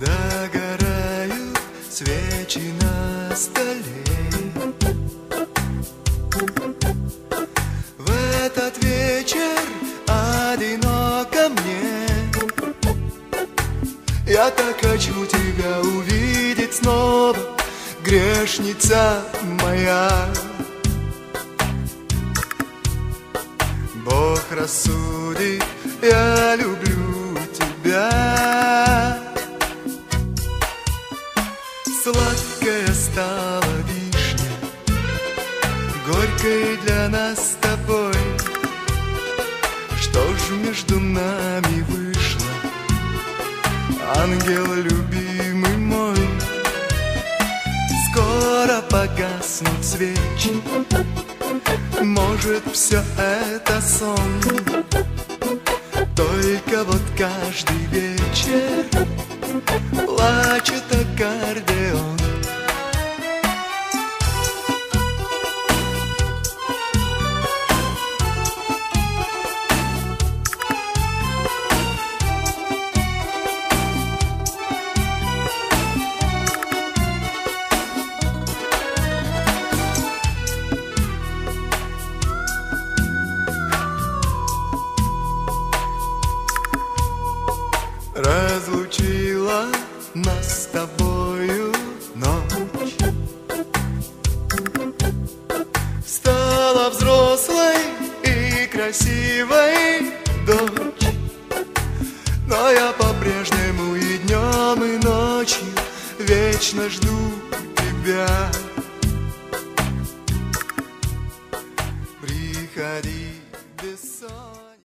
Догорают свечи на столе. В этот вечер одиноко мне. Я так хочу тебя увидеть снова Грешница моя. Бог рассудит, я люблю тебя. Сладкая стала вишня, горькой для нас с тобой. Что ж между нами вышло, ангел любимый мой? Скоро погаснут свечи, может все это сон Только вот каждый вечер Плачет аккордеон тобою ночь. Стала взрослой и красивой дочь. Но я по-прежнему и днем, и ночью Вечно жду тебя. Приходи